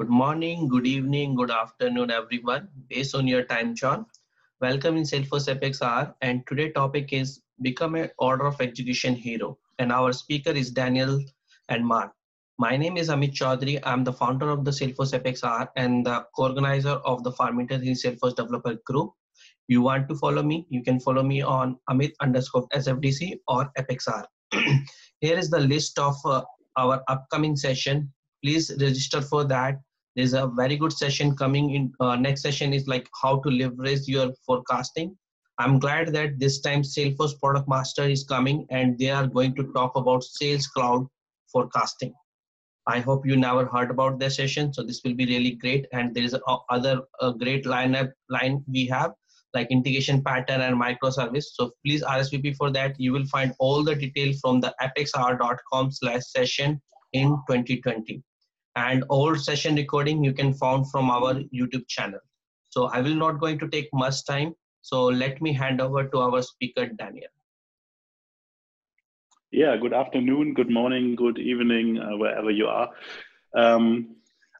Good morning, good evening, good afternoon, everyone, based on your time zone. Welcome in Salesforce Apex Hours, and today topic is Become an Order of Execution Hero. And our speaker is Daniel and Mark. My name is Amit Chauhan. I'm the founder of the Salesforce Apex Hours and the co-organizer of the Farmington Hills Salesforce Developer Group. You want to follow me? You can follow me on Amit underscore SFDC or Apex Hours. Here is the list of uh, our upcoming session. Please register for that there's a very good session coming in uh, next session is like how to leverage your forecasting. I'm glad that this time salesforce product master is coming and they are going to talk about sales cloud forecasting. I hope you never heard about their session so this will be really great. And there is a, other a great lineup line we have like integration pattern and microservice. So please rsvp for that. You will find all the detail from the apexhours.com slash session in 2020 and all session recording you can find from our YouTube channel. So I will not going to take much time. So let me hand over to our speaker, Daniel. Yeah, good afternoon, good morning, good evening, uh, wherever you are. Um,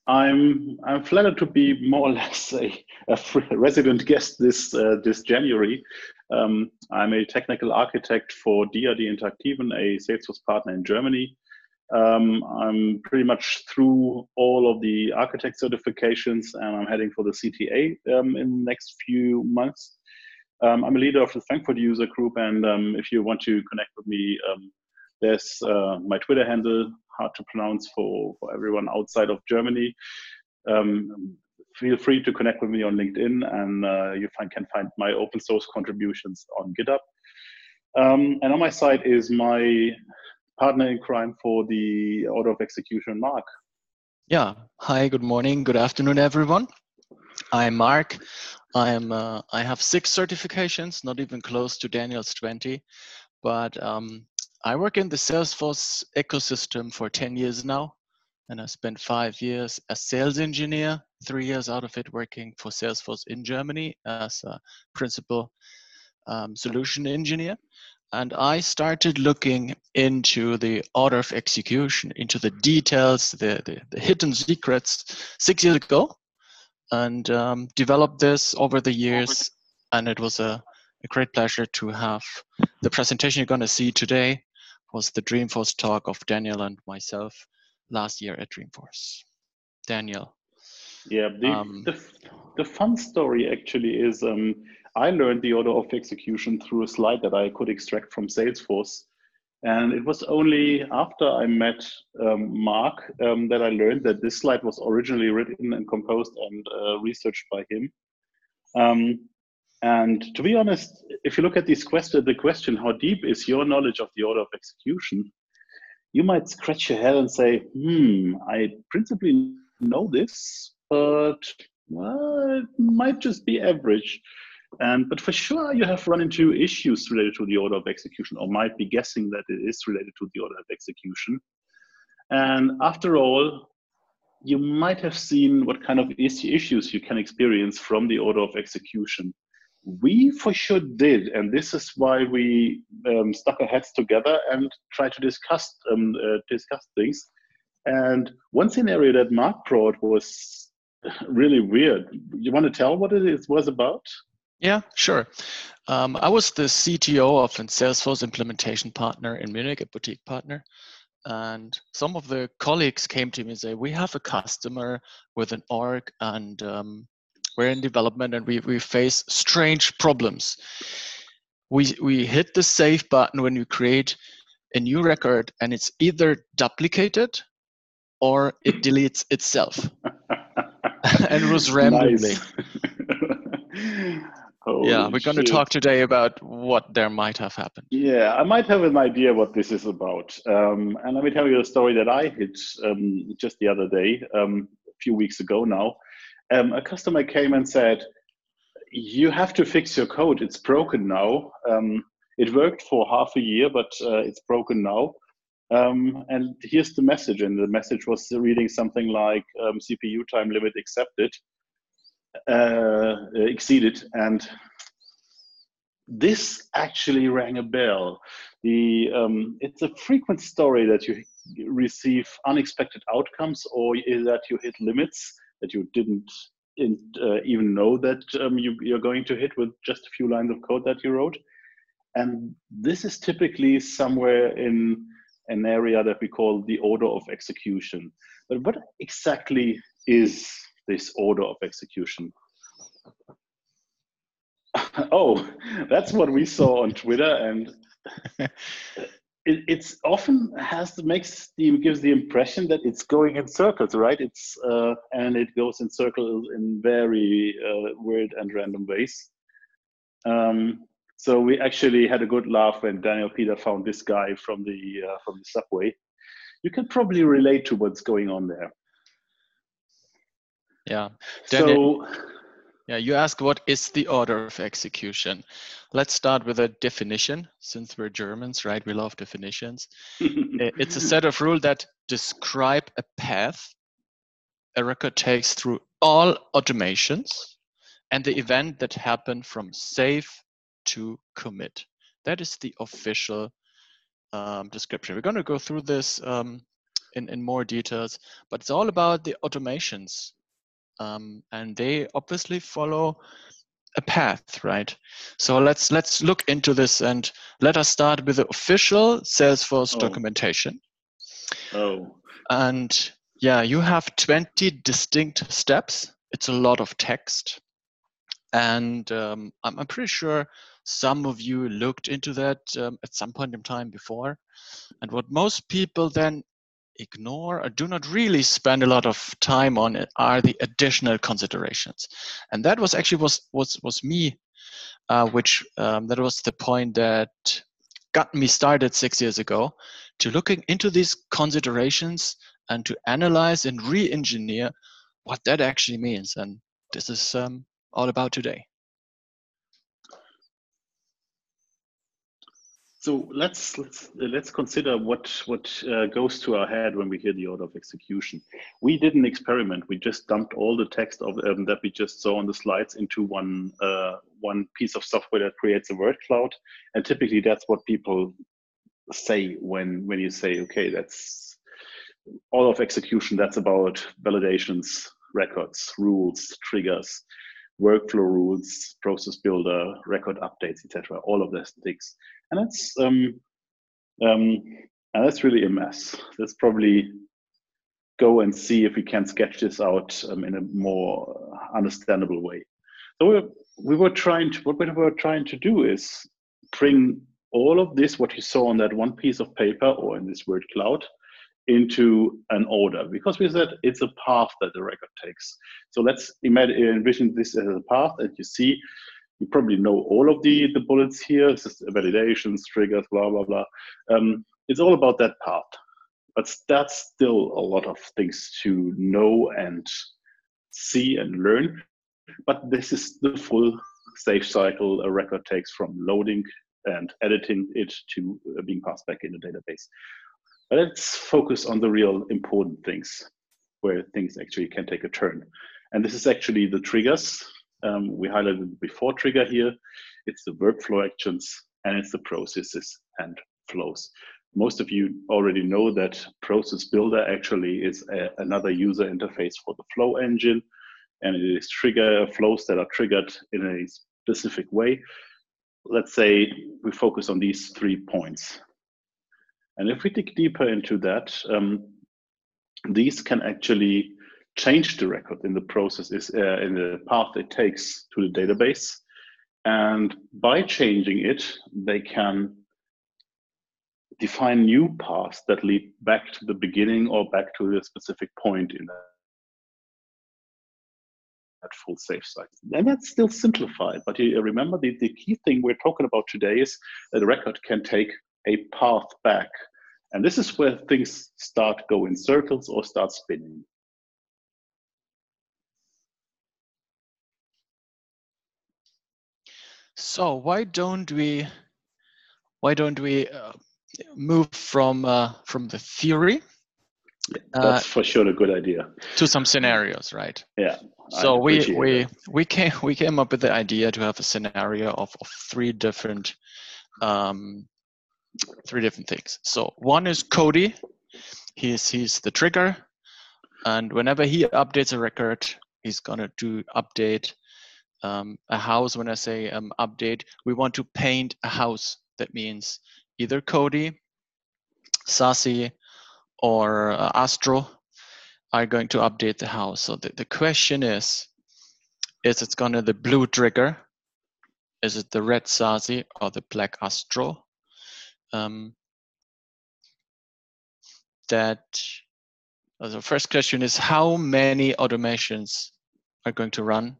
I'm I'm flattered to be more or less a, a resident guest this uh, this January. Um, I'm a technical architect for DRD Interaktiven, a Salesforce partner in Germany. Um, I'm pretty much through all of the architect certifications and I'm heading for the CTA um, in the next few months. Um, I'm a leader of the Frankfurt user group, and um, if you want to connect with me, um, there's uh, my Twitter handle, hard to pronounce for, for everyone outside of Germany. Um, feel free to connect with me on LinkedIn, and uh, you find, can find my open source contributions on GitHub. and on my side is my partner in crime for the order of execution, Mark. Yeah. Hi. Good morning. Good afternoon, everyone. I'm Mark. I am. Uh, I have six certifications, not even close to Daniel's twenty, but um, I work in the Salesforce ecosystem for ten years now, and I spent five years as sales engineer. Three years out of it working for Salesforce in Germany as a principal um, solution engineer and I started looking into the order of execution, into the details, the, the, the hidden secrets six years ago, and um, developed this over the years. And it was a, a great pleasure to have the presentation you're going to see today was the Dreamforce talk of Daniel and myself last year at Dreamforce. Daniel. Yeah, the, um, the, the fun story actually is um, I learned the order of execution through a slide that I could extract from Salesforce. And it was only after I met um, Mark um, that I learned that this slide was originally written and composed and uh, researched by him. Um, and to be honest, if you look at this question, the question, how deep is your knowledge of the order of execution? You might scratch your head and say, hmm, I principally know this, but well, it might just be average. And, but for sure, you have run into issues related to the order of execution, or might be guessing that it is related to the order of execution. And after all, you might have seen what kind of issues you can experience from the order of execution. We for sure did, and this is why we um, stuck our heads together and tried to discuss um, uh, discuss things. And one scenario that Mark brought was really weird. You want to tell what it was about? Yeah, sure. Um, I was the CTO of a Salesforce implementation partner in Munich, a boutique partner. And some of the colleagues came to me and say, we have a customer with an org and um, we're in development and we, we face strange problems. We, we hit the save button when you create a new record and it's either duplicated or it deletes itself. and it was randomly. Holy yeah, we're going to talk today about what there might have happened. Yeah, I might have an idea what this is about. Um, and let me tell you a story that I hit um, just the other day, um, a few weeks ago now. Um, a customer came and said, You have to fix your code. It's broken now. Um, it worked for half a year, but uh, it's broken now. Um, and here's the message. And the message was reading something like CPU time limit accepted uh, exceeded. And this actually rang a bell the um, it's a frequent story that you receive unexpected outcomes or that you hit limits that you didn't in, uh, even know that um, you, you're going to hit with just a few lines of code that you wrote. And this is typically somewhere in an area that we call the order of execution. But what exactly is this order of execution? oh, that's what we saw on Twitter, and it, it's often has to makes the gives the impression that it's going in circles, right? It's uh, and it goes in circles in very uh, weird and random ways. Um, so we actually had a good laugh when Daniel Peter found this guy from the uh, from the subway. You can probably relate to what's going on there. Yeah. Daniel, so yeah, you ask what is the order of execution. Let's start with a definition, since we're Germans, right? We love definitions. it's a set of rules that describe a path a record takes through all automations and the event that happened from save to commit. That is the official um, description. We're going to go through this um, in, in more details, but it's all about the automations. Um, and they obviously follow a path, right? So let's let's look into this and let us start with the official Salesforce oh. documentation. Oh. And yeah, you have 20 distinct steps. It's a lot of text. And um, I'm, I'm pretty sure some of you looked into that um, at some point in time before. And what most people then ignore or do not really spend a lot of time on it are the additional considerations. And that was actually was was was me, uh, which um, that was the point that got me started six years ago to looking into these considerations and to analyze and re-engineer what that actually means. And this is um, all about today. So let's let's let's consider what what uh, goes to our head when we hear the order of execution. We did an experiment. We just dumped all the text of um, that we just saw on the slides into one uh, one piece of software that creates a word cloud, and typically that's what people say when when you say, okay, that's order of execution. That's about validations, records, rules, triggers, workflow rules, process builder, record updates, etc. All of those things and that's um, um, and that's really a mess. Let's probably go and see if we can sketch this out um, in a more understandable way. So we we were trying to what we were trying to do is bring all of this what you saw on that one piece of paper or in this word cloud into an order because we said it's a path that the record takes. So let's imagine envision this as a path and you see you probably know all of the, the bullets here. Validations, triggers, blah, blah, blah. Um, it's all about that part. But that's still a lot of things to know and see and learn. But this is the full save cycle a record takes from loading and editing it to uh, being passed back in the database. But let's focus on the real important things where things actually can take a turn. And this is actually the triggers um, we highlighted before trigger here. It's the workflow actions and it's the processes and flows. Most of you already know that Process Builder actually is a, another user interface for the flow engine, and it is trigger flows that are triggered in a specific way. Let's say we focus on these three points. And if we dig deeper into that, um, these can actually change the record in the process is uh, in the path it takes to the database. And by changing it, they can define new paths that lead back to the beginning or back to the specific point in that, full save cycle. And that's still simplified, but you remember the, the key thing we're talking about today is that the record can take a path back. And this is where things start go in circles or start spinning. So why don't we why don't we uh, move from uh, from the theory? That's uh, for sure a good idea. To some scenarios, right? Yeah. So we we that. we came we came up with the idea to have a scenario of, of three different um, three different things. So one is Codey. He's he's the trigger, and whenever he updates a record, he's gonna do update um, a house. When I say um, update, we want to paint a house. That means either Codey, SaaSy, or uh, Astro are going to update the house. So the, the question is, is it gonna the blue trigger? Is it the red SaaSy or the black Astro? Um, that uh, the first question is how many automations are going to run?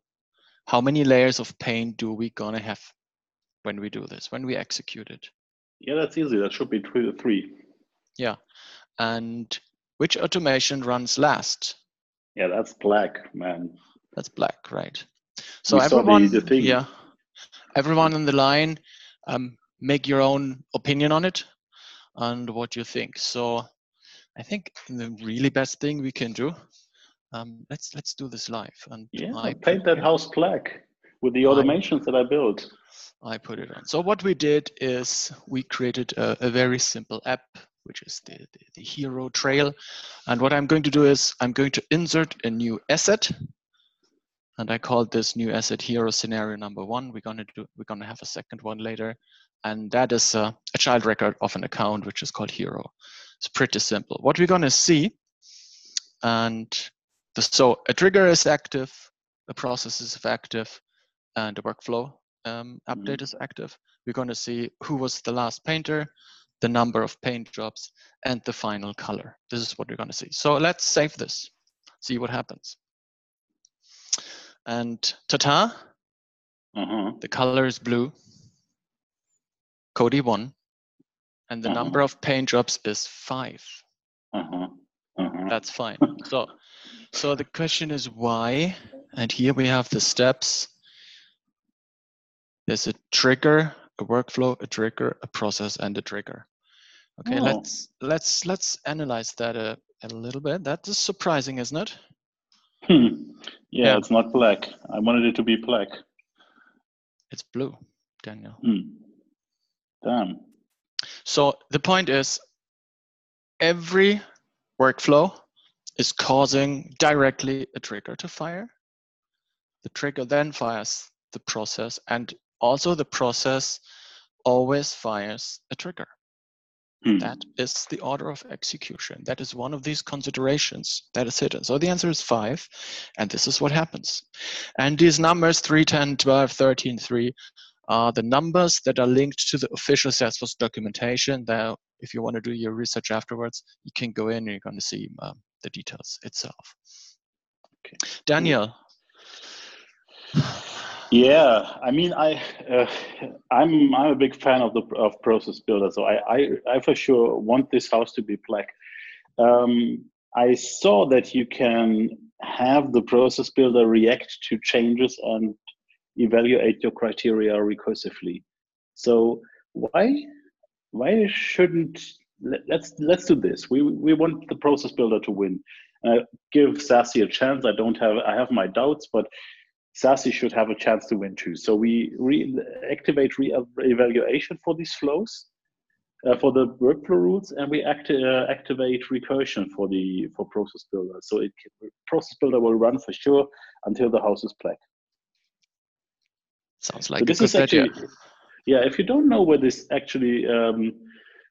How many layers of paint do we gonna have when we do this, when we execute it? Yeah, that's easy. That should be three. Yeah, and which automation runs last? Yeah, that's black, man. That's black, right? So we everyone, the, the yeah, everyone on the line, um, make your own opinion on it and what you think. So I think the really best thing we can do, um, let's let's do this live. And yeah, I paint that house black with the automations I, that I built. I put it on. So what we did is we created a, a very simple app, which is the, the, the hero trail. And what I'm going to do is I'm going to insert a new asset and I called this new asset hero scenario number one. We're gonna do we're gonna have a second one later, and that is a, a child record of an account which is called hero. It's pretty simple. What we're gonna see, and so a trigger is active, a process is active, and a workflow um, mm-hmm. update mm-hmm. is active. We're gonna see who was the last painter, the number of paint jobs, and the final color. This is what we're gonna see. So let's save this, see what happens. And ta-ta, uh-huh. the color is blue. Codey won. And the uh-huh. number of paint jobs is 5 uh-huh. Uh-huh. That's fine. so, so the question is why? And here we have the steps. There's a trigger, a workflow, a trigger, a process, and a trigger. Okay, oh. let's let's let's analyze that a, a little bit. That is surprising, isn't it? Hmm. Yeah, yeah, it's not black. I wanted it to be black. It's blue, Daniel. Hmm. Damn. So the point is, every workflow is causing directly a trigger to fire. The trigger then fires the process, and also the process always fires a trigger. Hmm. That is the order of execution. That is one of these considerations that is hidden. So the answer is five, and this is what happens. And these numbers 3, 10, 12, 13, 3 are the numbers that are linked to the official Salesforce documentation. That if you want to do your research afterwards, you can go in and you're going to see um, the details itself. Okay. Daniel. Yeah, I mean, I uh, I'm I'm a big fan of the of process builder, so I I, I for sure want this house to be black. Um, I saw that you can have the process builder react to changes and evaluate your criteria recursively. So why why shouldn't let, us let's do this. We we want the process builder to win. Uh, give SaaSy a chance. I don't have I have my doubts, but SaaSy should have a chance to win too. So we re- activate re-evaluation for these flows, uh, for the workflow rules, and we acti- uh, activate recursion for the for process builder. So it process builder will run for sure until the house is black. Sounds like so this is actually, idea. Yeah, if you don't know where this actually um,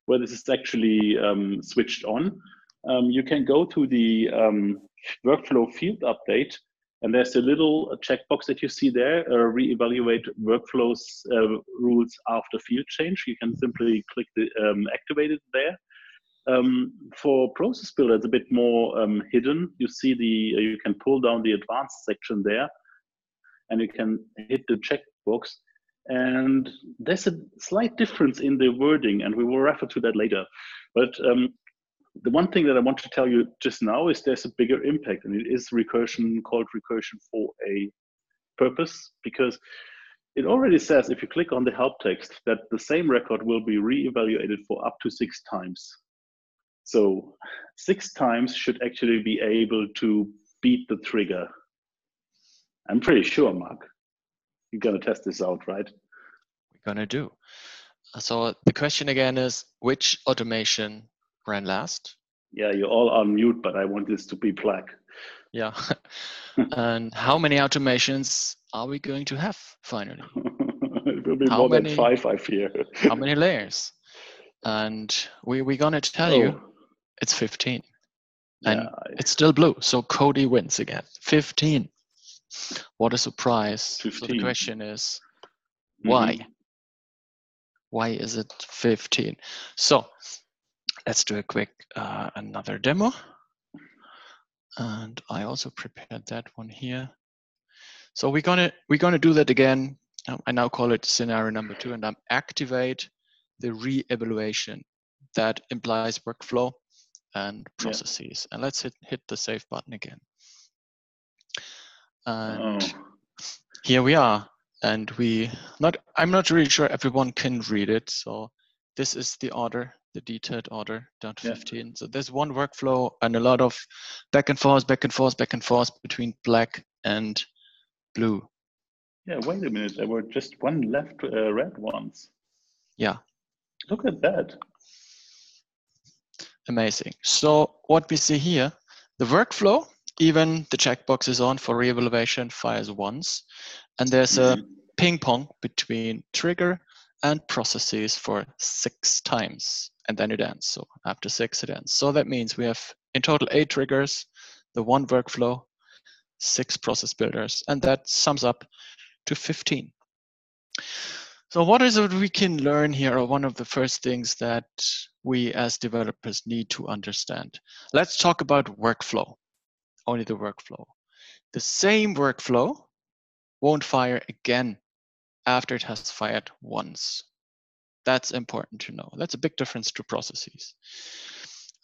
where this is actually um, switched on, um, you can go to the um, workflow field update and there's a little checkbox that you see there, uh, re-evaluate workflows uh, rules after field change. You can simply click the um, activate it there. Um, for process builder, it's a bit more um, hidden. You see the, uh, you can pull down the advanced section there and you can hit the checkbox. And there's a slight difference in the wording and we will refer to that later. But um, the one thing that I want to tell you just now is there's a bigger impact, and it is recursion called recursion for a purpose because it already says if you click on the help text that the same record will be re-evaluated for up to six times. So six times should actually be able to beat the trigger. I'm pretty sure, Mark. You're gonna test this out, right? We're gonna do. So the question again is, which automation ran last? Yeah, you're all on mute, but I want this to be black. Yeah. and how many automations are we going to have finally? it will be how more many, than five, I fear. how many layers? And we, we're going to tell oh. you it's 15. And yeah, I... it's still blue. So Codey wins again. 15. What a surprise. 15. So the question is, why? Mm-hmm. Why is it 15? So let's do a quick uh, another demo. And I also prepared that one here. So we're gonna we're gonna do that again. Um, I now call it scenario number two, and I'm activate the re-evaluation that implies workflow and processes. Yeah. And let's hit hit the save button again. And oh. here we are. And we not I'm not really sure everyone can read it. So this is the order the detailed order down to yeah. 15. So there's one workflow and a lot of back and forth, back and forth, back and forth between black and blue. Yeah, wait a minute. There were just one left uh, red ones. Yeah. Look at that. Amazing. So what we see here, the workflow, even the checkbox is on for reevaluation fires once. And there's a mm-hmm. ping pong between trigger and processes for six times and then it ends. So after six, it ends. So that means we have in total eight triggers, the one workflow, six process builders, and that sums up to 15. So what is it we can learn here, or one of the first things that we as developers need to understand? Let's talk about workflow, only the workflow. The same workflow won't fire again after it has fired once. That's important to know. That's a big difference to processes.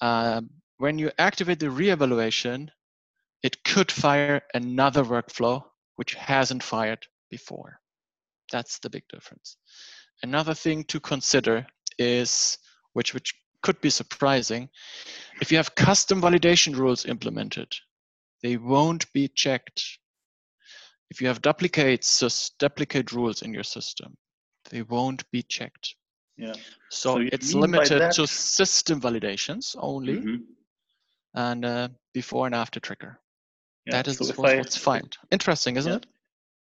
Um, when you activate the reevaluation, it could fire another workflow which hasn't fired before. That's the big difference. Another thing to consider is, which, which could be surprising, if you have custom validation rules implemented, they won't be checked if you have duplicates, duplicate rules in your system, they won't be checked. Yeah. So, so it's limited to system validations only, mm-hmm. and uh, before and after trigger. Yeah. That is so what, I, what's fine. Interesting, isn't yeah. it?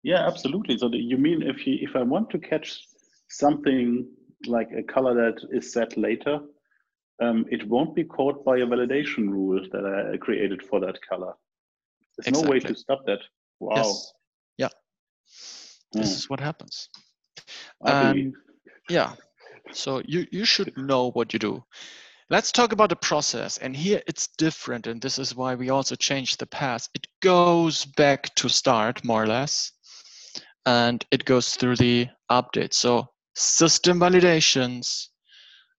Yeah, absolutely. So you mean if you, if I want to catch something like a color that is set later, um, it won't be caught by a validation rule that I created for that color. There's exactly. no way to stop that. Wow. Yes. This mm. is what happens. Um, yeah. So you, you should know what you do. Let's talk about the process. And here it's different. And this is why we also changed the path. It goes back to start, more or less. And it goes through the update. So system validations,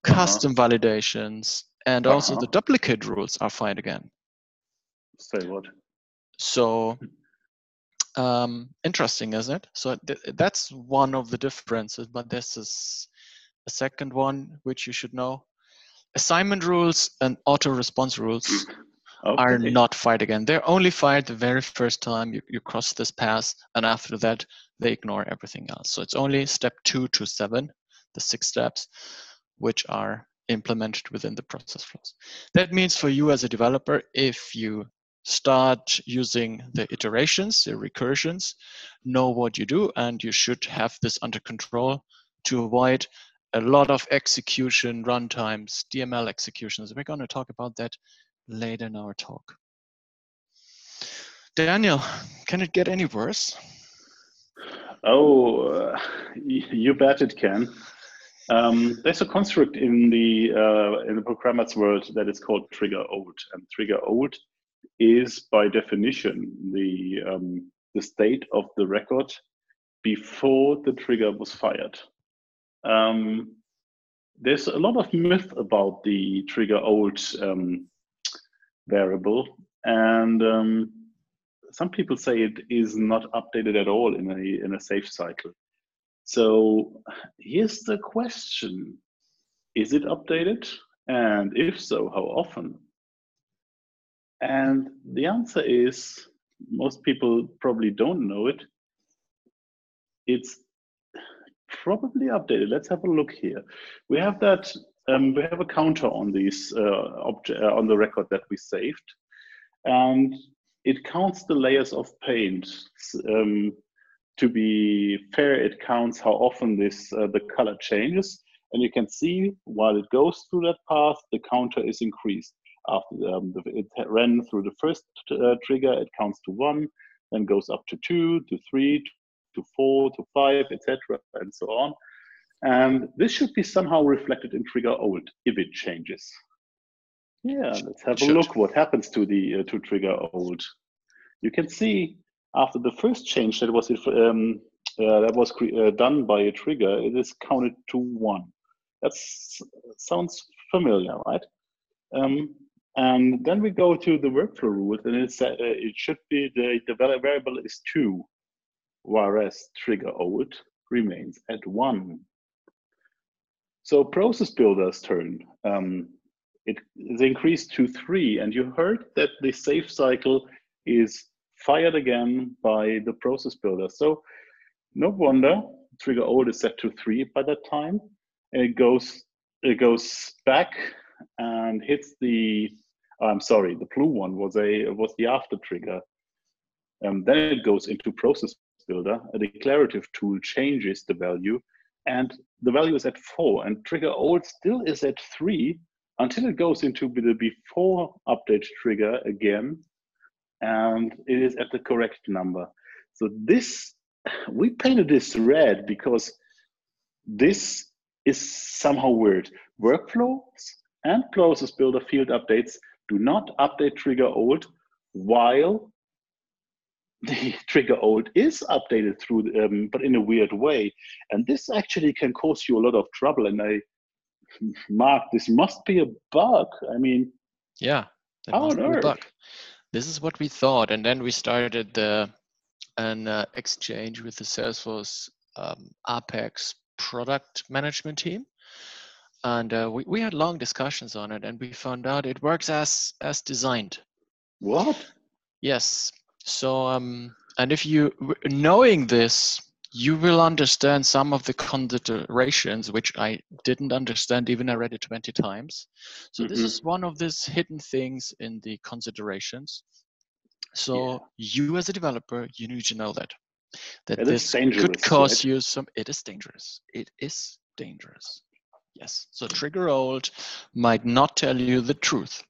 uh-huh. custom validations, and uh-huh. also the duplicate rules are fine again. Say what? So um, interesting, isn't it? So th that's one of the differences, but this is a second one which you should know. Assignment rules and auto response rules okay. are not fired again. They're only fired the very first time you, you cross this path, and after that, they ignore everything else. So it's only step two to seven, the six steps, which are implemented within the process flows. That means for you as a developer, if you start using the iterations, the recursions, know what you do, and you should have this under control to avoid a lot of execution runtimes, DML executions. We're going to talk about that later in our talk. Daniel, can it get any worse? Oh, uh, you bet it can. Um, there's a construct in the uh, in the programmers world that is called trigger old, and trigger old is by definition the um, the state of the record before the trigger was fired. Um, there's a lot of myth about the trigger old um, variable, and um, some people say it is not updated at all in a in a save cycle. So here's the question: Is it updated? And if so, how often? And the answer is most people probably don't know it. It's probably updated. Let's have a look here. We have that. Um, we have a counter on these uh, uh, on the record that we saved, and it counts the layers of paint. Um, to be fair, it counts how often this uh, the color changes, and you can see while it goes through that path, the counter is increased. After um, the, it ran through the first uh, trigger, it counts to one, then goes up to two, to three, to four, to five, etc., and so on. And this should be somehow reflected in trigger old if it changes. Yeah, let's have a look what happens to the uh, to trigger old. You can see after the first change that was um, uh, that was uh, done by a trigger, it is counted to one. That sounds familiar, right? Um, and then we go to the workflow rules, and it's, uh, it should be the, the variable is two, whereas trigger old remains at one. So process builder's turn, um, it is increased to three, and you heard that the save cycle is fired again by the process builder. So no wonder trigger old is set to three by that time. It goes it goes back and hits the I'm sorry, the blue one was a was the after trigger. Um, then it goes into process builder. A declarative tool changes the value, and the value is at four. And trigger old still is at three until it goes into the before update trigger again, and it is at the correct number. So this we painted this red because this is somehow weird. Workflows and process builder field updates do not update trigger old while the trigger old is updated through, um, but in a weird way. And this actually can cause you a lot of trouble. And I, Mark, this must be a bug. I mean, yeah, how on earth? This is what we thought, and then we started the an uh, exchange with the Salesforce um, Apex product management team and uh, we, we had long discussions on it and we found out it works as as designed. What? Yes. So um and if you knowing this you will understand some of the considerations which i didn't understand even i read it 20 times. So mm-hmm. this is one of these hidden things in the considerations. So yeah. you as a developer you need to know that that it this could cause right? you some it is dangerous. It is dangerous Yes. So trigger old might not tell you the truth.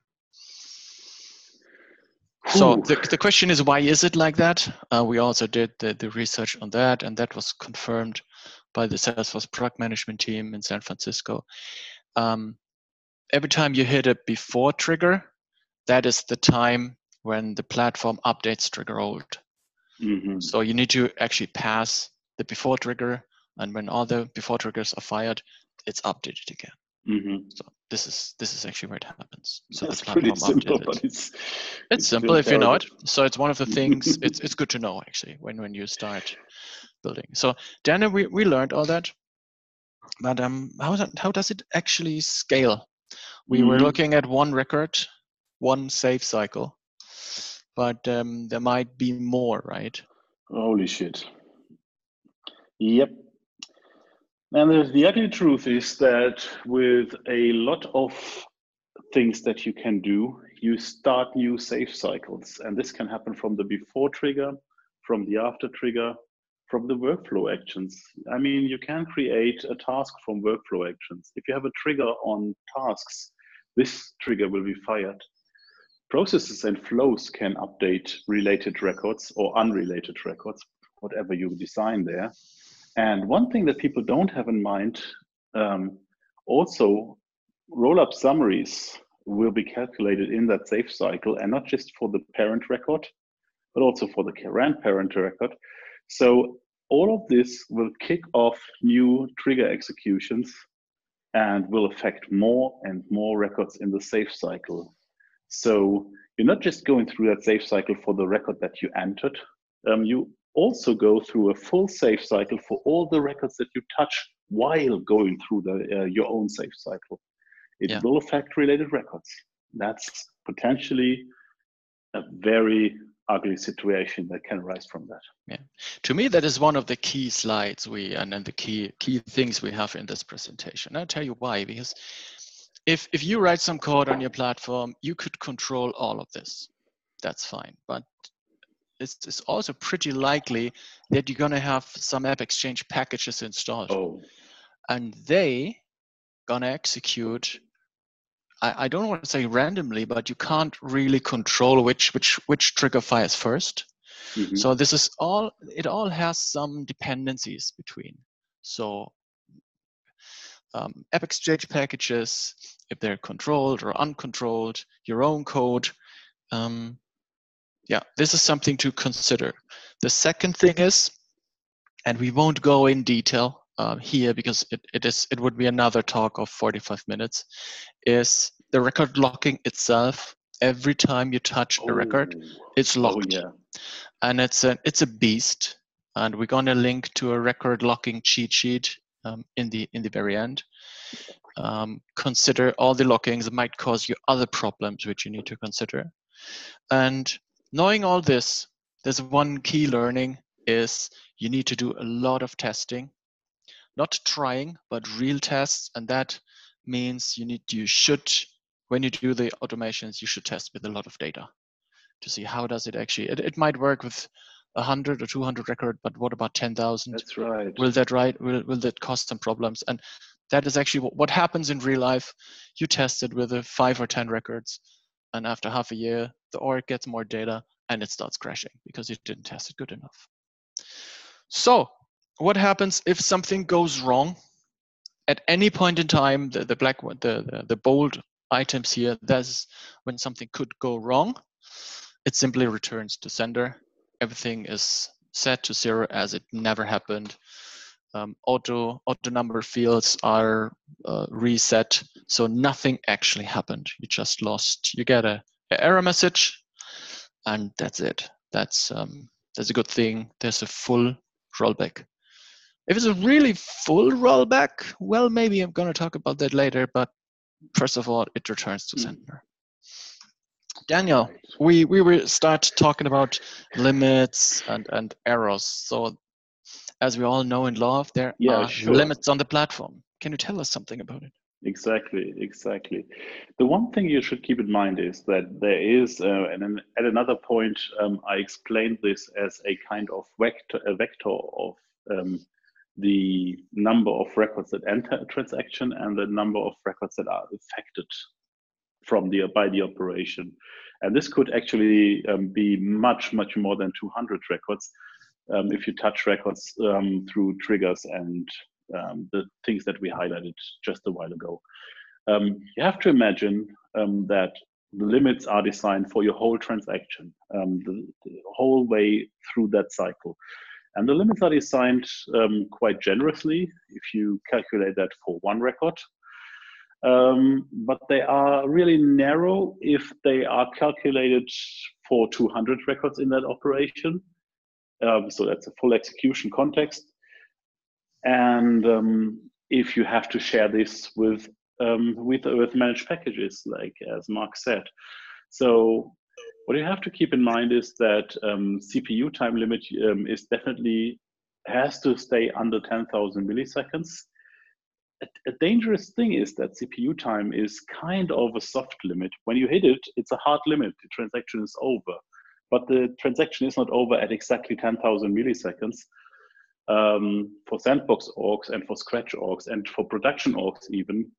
So the, the question is, why is it like that? Uh, we also did the, the research on that, and that was confirmed by the Salesforce product management team in San Francisco. Um, every time you hit a before trigger, that is the time when the platform updates trigger old. Mm-hmm. So you need to actually pass the before trigger, and when all the before triggers are fired, it's updated again. Mm-hmm. So this is this is actually where it happens. So That's pretty simple, updated. but it's it's, it's simple if you know it. So it's one of the things. it's it's good to know actually when when you start building. So Daniel, we we learned all that, but um, how that, how does it actually scale? We mm-hmm. were looking at one record, one save cycle, but um, there might be more, right? Holy shit! Yep, and the ugly truth is that with a lot of things that you can do, you start new save cycles. And this can happen from the before trigger, from the after trigger, from the workflow actions. I mean, you can create a task from workflow actions. If you have a trigger on tasks, this trigger will be fired. Processes and flows can update related records or unrelated records, whatever you design there. And one thing that people don't have in mind um, also, roll up summaries will be calculated in that save cycle and not just for the parent record, but also for the grandparent record. So all of this will kick off new trigger executions and will affect more and more records in the save cycle. So you're not just going through that save cycle for the record that you entered. Um, you also go through a full save cycle for all the records that you touch while going through the, uh, your own save cycle. It yeah. will affect related records. That's potentially a very ugly situation that can arise from that. Yeah, to me, that is one of the key slides we and then the key key things we have in this presentation. I'll tell you why. Because if if you write some code on your platform, you could control all of this. That's fine, but it's, it's also pretty likely that you're going to have some App Exchange packages installed, oh. and they are gonna execute I, I don't want to say randomly, but you can't really control which which which trigger fires 1st mm-hmm. So this is all it all has some dependencies between. So um, App Exchange packages, if they're controlled or uncontrolled, your own code. Um, yeah, this is something to consider. The second thing is, and we won't go in detail uh, here because it, it is it would be another talk of 45 minutes is the record locking itself every time you touch oh. a record oh. it's locked oh, yeah. and it's a it's a beast and we're going to link to a record locking cheat sheet um, in the in the very end um, consider all the lockings that might cause you other problems which you need to consider and knowing all this there's one key learning is you need to do a lot of testing not trying, but real tests. And that means you need, you should, when you do the automations, you should test with a lot of data to see how does it actually, it, it might work with 100 or 200 record, but what about 10,000? That's right. Will that right? Will, will that cause some problems? And that is actually what, what happens in real life. You test it with a five or 10 records. And after half a year, the org gets more data and it starts crashing because you didn't test it good enough. So what happens if something goes wrong? At any point in time the, the black the, the, the bold items here that's when something could go wrong it simply returns to sender. Everything is set to zero as it never happened. Um, auto auto number fields are uh, reset so nothing actually happened. You just lost you get a error message and that's it that's um, that's a good thing there's a full rollback if it's a really full rollback, well, maybe I'm going to talk about that later. But first of all, it returns to sender. Hmm. Mm. Daniel, we we will start talking about limits and and errors. So, as we all know in love, there yeah, are sure. limits on the platform. Can you tell us something about it? Exactly, exactly. The one thing you should keep in mind is that there is, uh, and then at another point, um, I explained this as a kind of vector, a vector of um, the number of records that enter a transaction and the number of records that are affected from the by the operation. And this could actually um, be much, much more than 200 records um, if you touch records um, through triggers and um, the things that we highlighted just a while ago. Um, you have to imagine um, that the limits are designed for your whole transaction, the, the whole way through that cycle. And the limits are designed um, quite generously if you calculate that for one record. Um, but they are really narrow if they are calculated for 200 records in that operation. Um, so that's a full execution context. And um, if you have to share this with, um, with, with managed packages, like as Mark said. So what you have to keep in mind is that um, CPU time limit um, is definitely has to stay under 10,000 milliseconds. A, a, dangerous thing is that CPU time is kind of a soft limit. When you hit it, it's a hard limit. The transaction is over, but the transaction is not over at exactly 10,000 milliseconds. Um, for sandbox orgs and for scratch orgs and for production orgs even,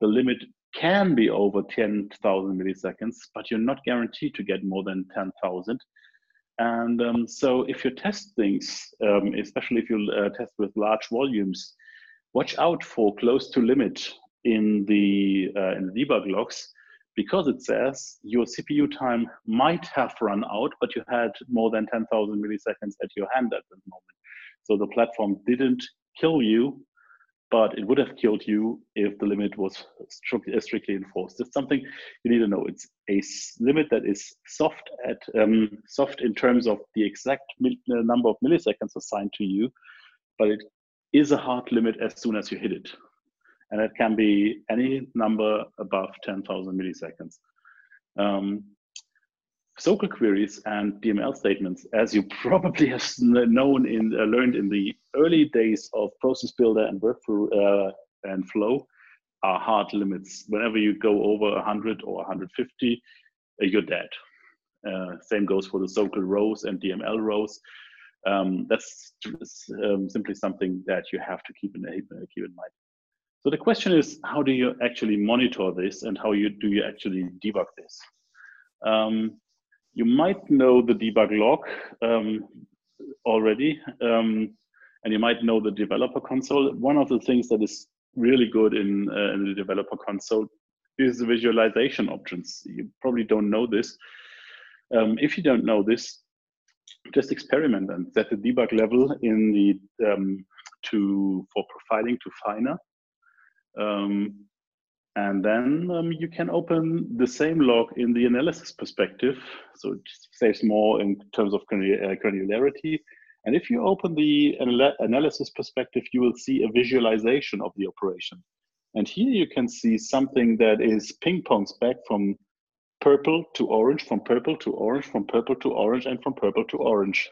the limit can be over 10,000 milliseconds, but you're not guaranteed to get more than 10,000. And um, so if you test things, um, especially if you uh, test with large volumes, watch out for close to limit in the, uh, in the debug logs because it says your CPU time might have run out, but you had more than 10,000 milliseconds at your hand at the moment. So the platform didn't kill you, but it would have killed you if the limit was uh, strictly enforced. It's something you need to know. It's a limit that is soft at um, soft in terms of the exact uh, number of milliseconds assigned to you, but it is a hard limit as soon as you hit it, and it can be any number above 10,000 milliseconds. Um, SOQL queries and DML statements, as you probably have known in uh, learned in the early days of Process Builder and Workflow uh, and Flow, are hard limits. Whenever you go over 100 or 150, uh, you're dead. Uh, same goes for the SOQL rows and DML rows. Um, that's um, simply something that you have to keep in, keep in mind. So the question is, how do you actually monitor this and how you do you actually debug this? Um, you might know the debug log um, already, um, and you might know the developer console. One of the things that is really good in, uh, in the developer console is the visualization options. You probably don't know this. Um, if you don't know this, just experiment and set the debug level in the um, to for profiling to finer. Um, and then um, you can open the same log in the analysis perspective. So it saves more in terms of uh, granularity. And if you open the analysis perspective, you will see a visualization of the operation. And here you can see something that is ping pongs back from purple to orange, from purple to orange, from purple to orange, and from purple to orange.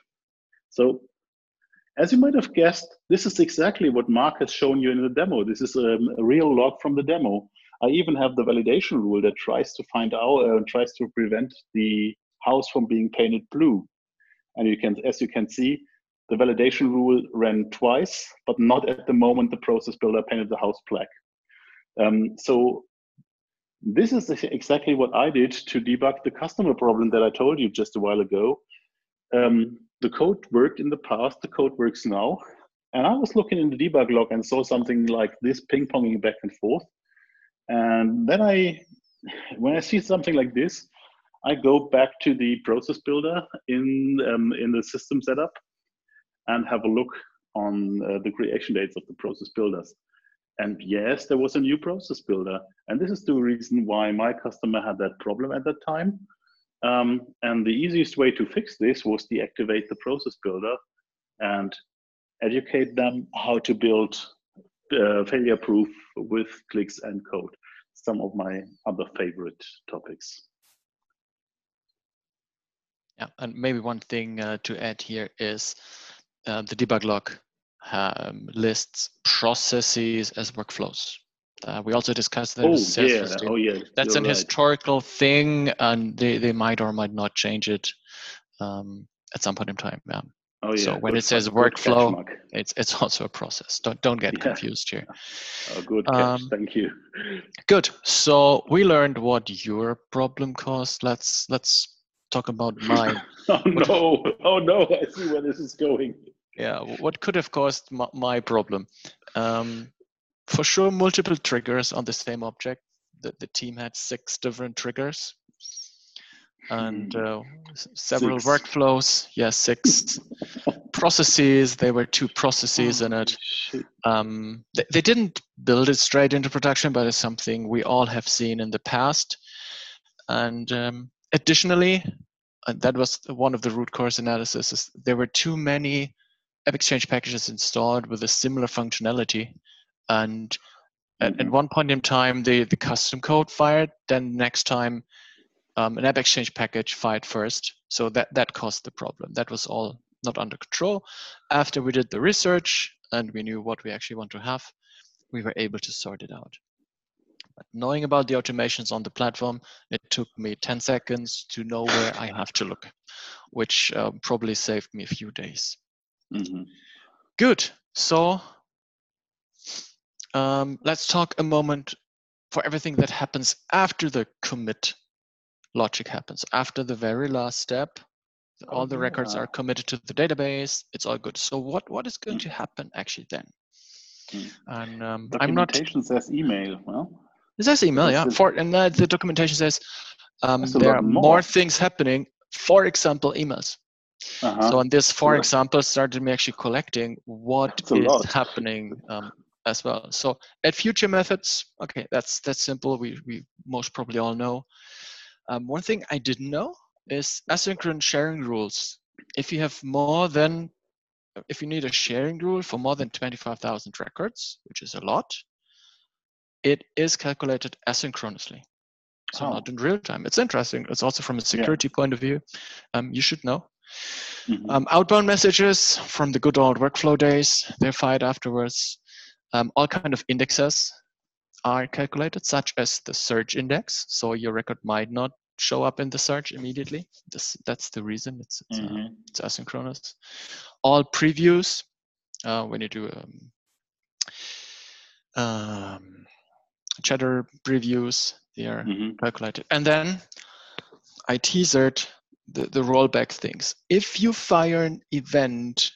So as you might have guessed, this is exactly what Mark has shown you in the demo. This is a, a real log from the demo. I even have the validation rule that tries to find out and uh, tries to prevent the house from being painted blue. And you can, as you can see, the validation rule ran twice, but not at the moment the process builder painted the house black. Um, so this is exactly what I did to debug the customer problem that I told you just a while ago. Um, the code worked in the past, the code works now. And I was looking in the debug log and saw something like this ping ponging back and forth. And then I, when I see something like this, I go back to the process builder in, um, in the system setup and have a look on uh, the creation dates of the process builders. And yes, there was a new process builder. And this is the reason why my customer had that problem at that time. Um, and the easiest way to fix this was deactivate the process builder and educate them how to build uh, failure proof with clicks and code. Some of my other favorite topics. Yeah, and maybe one thing uh, to add here is uh, the debug log um, lists processes as workflows. Uh, we also discussed that. Oh yeah, oh yeah. That's an right. historical thing, and they, they might or might not change it um, at some point in time. Yeah. Oh, yeah. So when good, it says workflow, it's it's also a process. Don't don't get yeah. confused here. Oh, good catch. Um, Thank you. Good. So we learned what your problem caused. Let's let's talk about mine. oh no! Oh no! I see where this is going yeah what could have caused my, my problem um, for sure multiple triggers on the same object. The, the team had six different triggers. And hmm. uh, several six. workflows. Yeah six processes. There were two processes oh, in it. um, they, they didn't build it straight into production but it's something we all have seen in the past. And um, additionally and that was one of the root cause analysis there were too many AppExchange packages installed with a similar functionality. And at, at, mm-hmm. one point in time, the, the custom code fired. Then next time, um, AppExchange package fired first. So that, that caused the problem. That was all not under control. After we did the research and we knew what we actually want to have, we were able to sort it out. But knowing about the automations on the platform, it took me 10 seconds to know where I have to look, which uh, probably saved me a few days. Mm-hmm. Good. So um, let's talk a moment for everything that happens after the commit logic happens. After the very last step, all oh, the records are committed to the database. It's all good. So what what is going mm. to happen actually then? Mm. And um, I'm not. Documentation says email. Well, it says email, yeah. For and uh, the documentation says um, there are more. more things happening. For example, emails. Uh-huh. So on this, for example, started me actually collecting what is is happening um, as well. So add future methods, okay, that's that's simple. We we most probably all know. Um, one thing I didn't know is asynchronous sharing rules. If you have more than, if you need a sharing rule for more than 25,000 records, which is a lot, it is calculated asynchronously. so oh. not in real time. It's interesting. It's also from a security yeah. point of view. Um, you should know. Mm-hmm. Um, outbound messages from the good old workflow days, they're fired afterwards. Um, all kind of indexes are calculated, such as the search index. So your record might not show up in the search immediately. This, that's the reason it's it's, uh, mm-hmm. uh, it's asynchronous. All previews uh, when you do um, um, chatter previews, they are mm-hmm. calculated. And then I teasered the, the rollback things. If you fire an event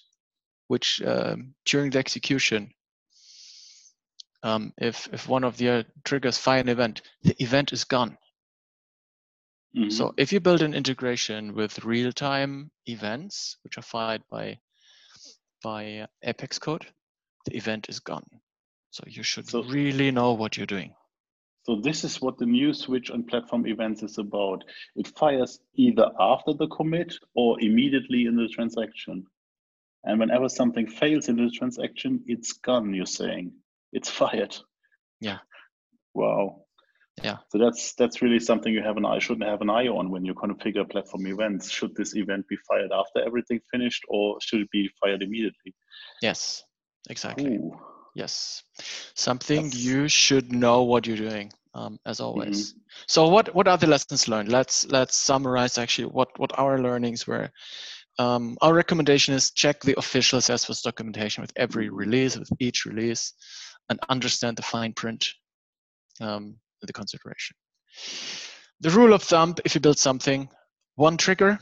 which um, during the execution, um, if, if one of the triggers fire an event, the event is gone. Mm-hmm. So if you build an integration with real-time events, which are fired by by Apex code, the event is gone. So you should so, really know what you're doing. So this is what the new switch on platform events is about. It fires either after the commit or immediately in the transaction. And whenever something fails in the transaction, it's gone, you're saying. It's fired. Yeah. Wow. Yeah. So that's that's really something you have an eye shouldn't have an eye on when you configure platform events. Should this event be fired after everything finished or should it be fired immediately? Yes, exactly. Ooh. Yes, something That's... you should know what you're doing, um, as always. Mm-hmm. So, what what are the lessons learned? Let's let's summarize actually what what our learnings were. Um, our recommendation is check the official Salesforce documentation with every mm-hmm. release, with each release, and understand the fine print, um, the consideration. The rule of thumb: if you build something, one trigger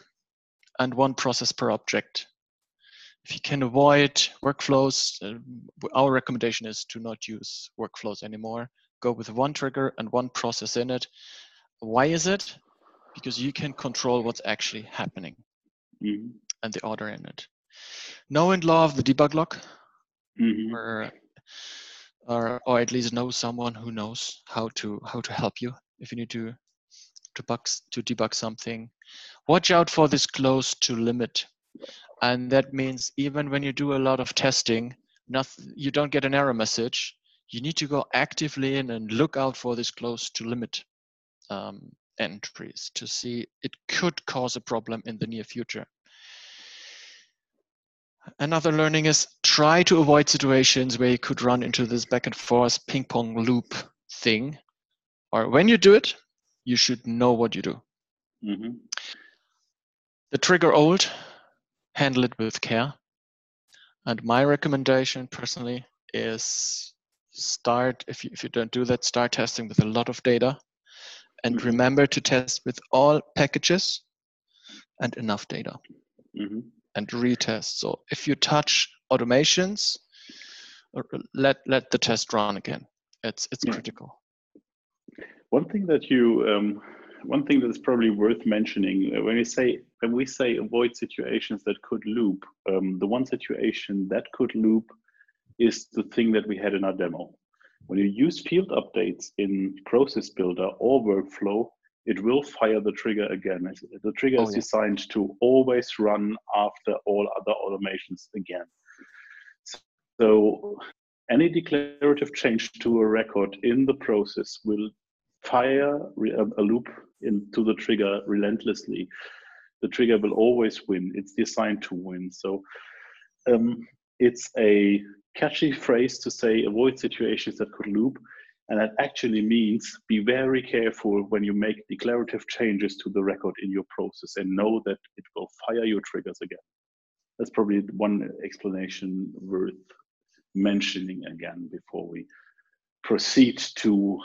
and one process per object if you can avoid workflows, uh, our recommendation is to not use workflows anymore. Go with one trigger and one process in it. Why is it? Because you can control what's actually happening mm-hmm. and the order in it. Know and love the debug log, mm-hmm. or, or or at least know someone who knows how to how to help you if you need to to bug to debug something. Watch out for this close to limit. And that means even when you do a lot of testing nothing, you don't get an error message. You need to go actively in and look out for this close to limit um, entries to see it could cause a problem in the near future another learning is try to avoid situations where you could run into this back and forth ping pong loop thing or when you do it you should know what you do mm-hmm. the trigger old handle it with care. And my recommendation personally is start, if you, if you don't do that, start testing with a lot of data. And mm-hmm. remember to test with all packages and enough data. Mm-hmm. And retest. So if you touch automations, let let the test run again. It's it's yeah. critical. One thing that you um, one thing that is probably worth mentioning uh, when we say when we say avoid situations that could loop, um, the one situation that could loop is the thing that we had in our demo. When you use field updates in Process Builder or Workflow, it will fire the trigger again. The trigger oh, is yeah. designed to always run after all other automations again. So any declarative change to a record in the process will fire a loop into the trigger relentlessly, the trigger will always win. It's designed to win. So um, it's a catchy phrase to say avoid situations that could loop. And that actually means be very careful when you make declarative changes to the record in your process and know that it will fire your triggers again. That's probably one explanation worth mentioning again before we proceed to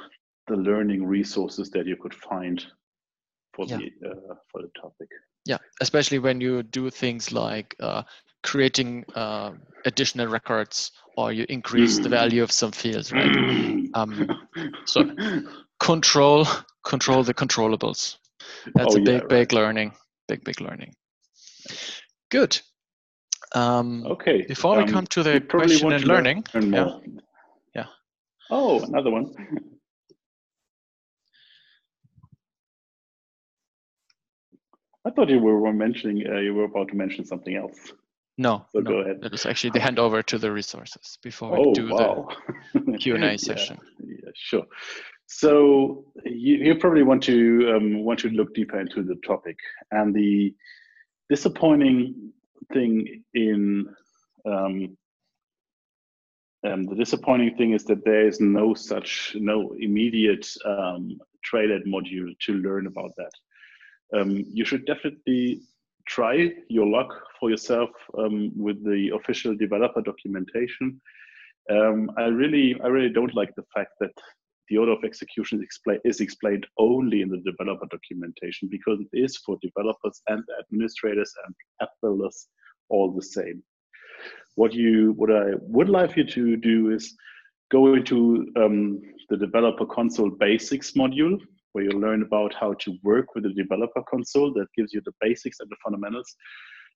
the learning resources that you could find for yeah. the uh, for the topic. Yeah, especially when you do things like uh, creating uh, additional records or you increase the value of some fields, right? Um, so control control the controllables. That's oh, a big yeah, big learning. Big big learning. Good. Um, okay. Before um, we come to the question and learning, yeah. yeah. Oh, another one. I thought you were mentioning uh, you were about to mention something else. No, so no, go ahead. That was actually the handover to the resources before we oh, do wow. the Q and A session. Yeah, yeah, sure. so you, you, probably want to um, want to look deeper into the topic and the disappointing thing in um, um, the disappointing thing is that there is no such no immediate um, Trailhead module to learn about that. Um, you should definitely try your luck for yourself um, with the official developer documentation. Um, I really, I really don't like the fact that the order of execution is, explain, is explained only in the developer documentation because it is for developers and administrators and app builders all the same. What you, what I would like you to do is go into um, the developer console basics module where you learn about how to work with the developer console that gives you the basics and the fundamentals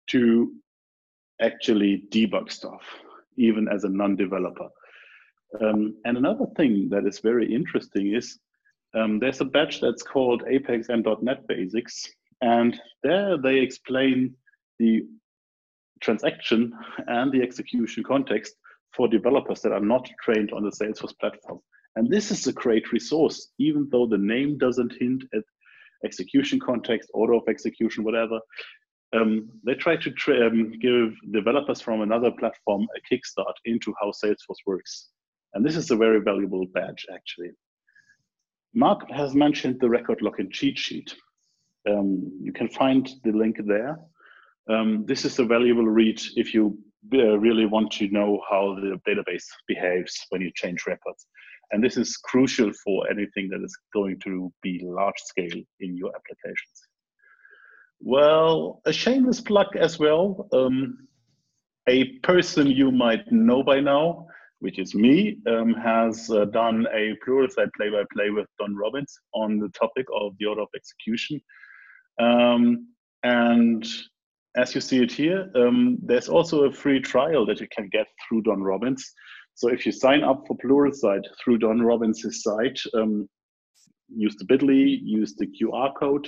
to actually debug stuff, even as a non-developer. Um, and another thing that is very interesting is um, there's a batch that's called Apex and .NET Basics, and there they explain the transaction and the execution context for developers that are not trained on the Salesforce platform. And this is a great resource, even though the name doesn't hint at execution context, order of execution, whatever. Um, they try to um, give developers from another platform a kickstart into how Salesforce works. And this is a very valuable badge, actually. Mark has mentioned the record locking cheat sheet. Um, you can find the link there. Um, this is a valuable read if you uh, really want to know how the database behaves when you change records. And this is crucial for anything that is going to be large scale in your applications. Well, a shameless plug as well. Um, a person you might know by now, which is me, um, has uh, done a Pluralsight play-by-play with Don Robins on the topic of the order of execution. Um, and as you see it here, um, there's also a free trial that you can get through Don Robins. So if you sign up for Pluralsight through Don Robins' site, um, use the bit.ly, use the QR code,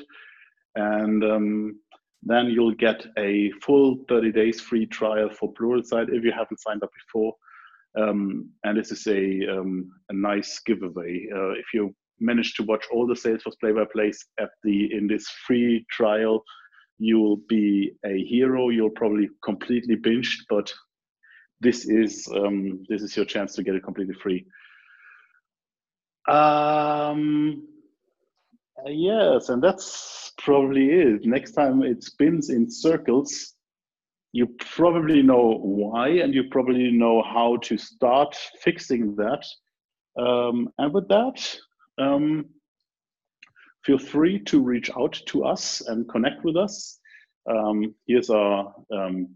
and um, then you'll get a full 30 days free trial for Pluralsight if you haven't signed up before. Um, and this is a, um, a nice giveaway. Uh, if you manage to watch all the Salesforce play-by-plays at the in this free trial, you will be a hero. You'll probably completely binged, but this is um, this is your chance to get it completely free. Um, yes, and that's probably it. Next time it spins in circles, you probably know why, and you probably know how to start fixing that. Um, and with that, um, feel free to reach out to us and connect with us. Um, here's our um,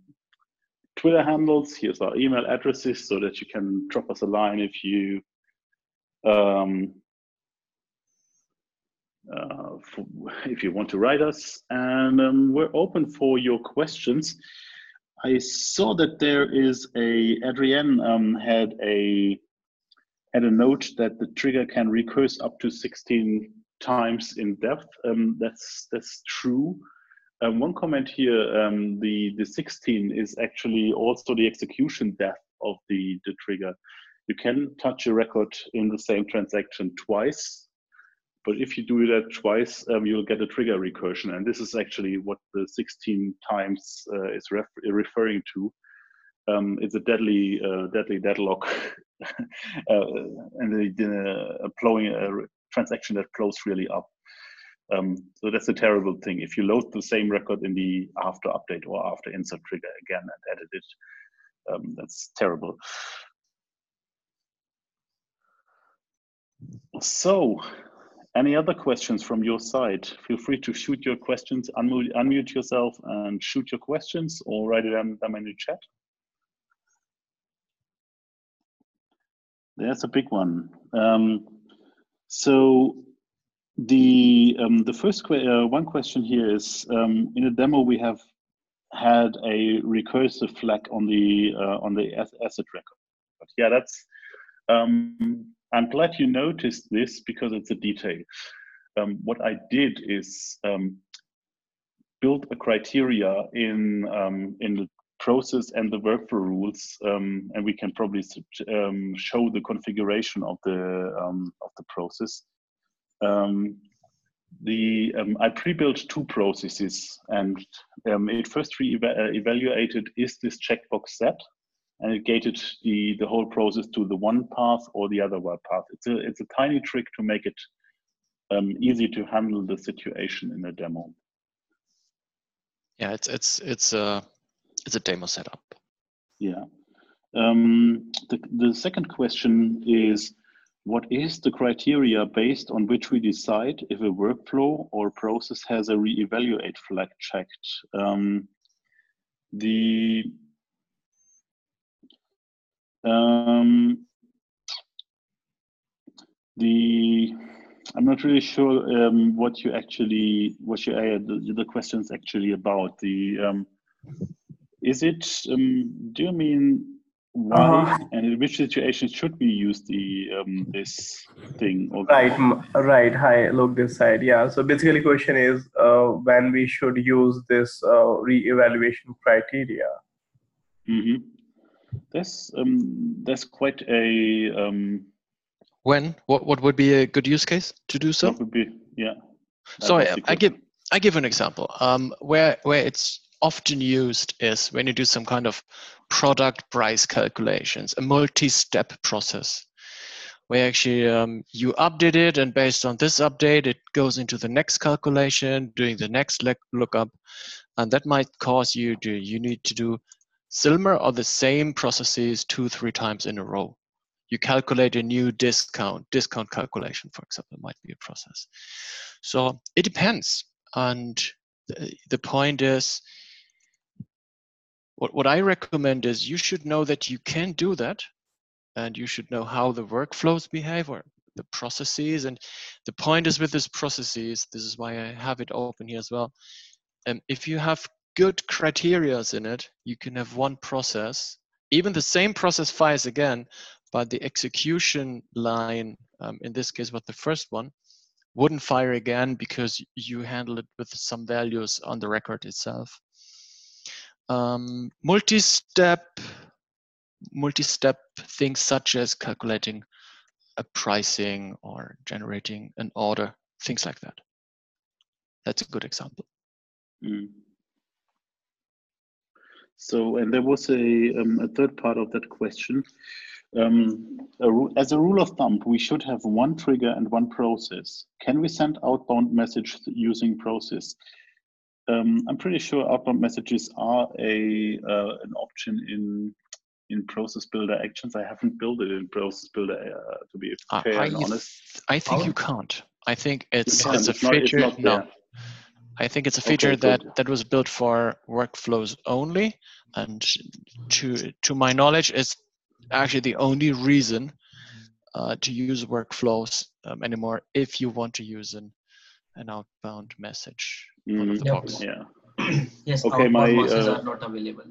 Twitter handles. Here's our email addresses so that you can drop us a line if you um, uh, for, if you want to write us. And um, we're open for your questions. I saw that there is a Adrienne um, had a had a note that the trigger can recurse up to 16 times in depth. Um, that's that's true. Um, one comment here, um, the, the 16 is actually also the execution depth of the, the trigger. You can touch a record in the same transaction twice, but if you do that twice, um, you'll get a trigger recursion. And this is actually what the 16 times uh, is ref referring to. Um, it's a deadly, uh, deadly deadlock, uh, and the, the uh, transaction that flows really up. Um, so that's a terrible thing. If you load the same record in the after update or after insert trigger again and edit it, um, that's terrible. So, any other questions from your side? Feel free to shoot your questions, unmute, yourself and shoot your questions or write it down in the chat. There's a big one. Um, so the um, the first que uh, one question here is um, in a demo we have had a recursive flag on the uh, on the asset record. But yeah, that's um, I'm glad you noticed this because it's a detail. Um, what I did is um, build a criteria in um, in the process and the workflow rules, and we can probably show the configuration of the of the process Um, the um, I pre-built two processes, and um, it first re-evaluated is this checkbox set, and it gated the the whole process to the one path or the other path. It's a it's a tiny trick to make it um, easy to handle the situation in a demo. Yeah, it's it's it's a it's a demo setup. Yeah. Um, the the second question is what is the criteria based on which we decide if a workflow or process has a re-evaluate flag checked? Um, the um, the I'm not really sure um, what you actually what you uh, the, the question is actually about. The um, is it um, do you mean why uh-huh. and in which situations should we use the um, this thing right right hi look this side yeah so basically question is uh, when we should use this uh, re-evaluation criteria? Mm-hmm. that's um, that's quite a um, when? What what would be a good use case to do so? Would be yeah. So I, I give i give an example. Um, where where it's often used is when you do some kind of product price calculations, a multi-step process where actually um, you update it and based on this update, it goes into the next calculation, doing the next lookup. And that might cause you to, you need to do similar or the same processes two, three times in a row. You calculate a new discount, discount calculation, for example, might be a process. So it depends. And the, the point is, what, what I recommend is you should know that you can do that and you should know how the workflows behave or the processes. And the point is with this processes, this is why I have it open here as well. Um, if you have good criterias in it, you can have one process, even the same process fires again, but the execution line, um, in this case, what the first one, wouldn't fire again because you handle it with some values on the record itself um, multi-step multi-step things such as calculating a pricing or generating an order, things like that. That's a good example. Mm. So, and there was a, um, a third part of that question. Um, a as a rule of thumb, we should have one trigger and one process. Can we send outbound message using process? Um, I'm pretty sure outbound messages are a uh, an option in in Process Builder Actions. I haven't built it in Process Builder uh, to be fair I, and honest. I think oh. you can't. I think it's it's a feature. Not, no, I think it's a feature okay, that that was built for workflows only, and to to my knowledge, is actually the only reason uh, to use workflows um, anymore if you want to use an an outbound message mm, of the yep. box. Yeah. yes, okay, my uh, are not available.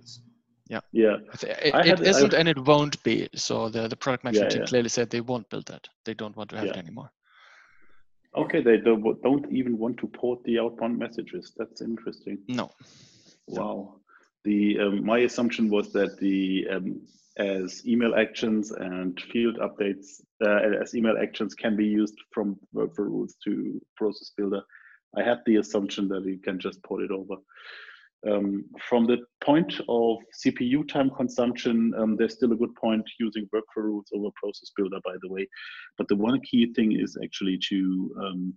Yeah. Yeah. It, it isn't and it won't be. So the, the product management yeah, yeah. clearly said they won't build that. They don't want to have yeah. it anymore. Okay, they don't, don't even want to port the outbound messages. That's interesting. No. Wow. The um, my assumption was that the um, as email actions and field updates uh, as email actions can be used from workflow rules to process builder. I had the assumption that you can just port it over. Um, from the point of CPU time consumption, um, there's still a good point using workflow rules over process builder, by the way. But the one key thing is actually to um,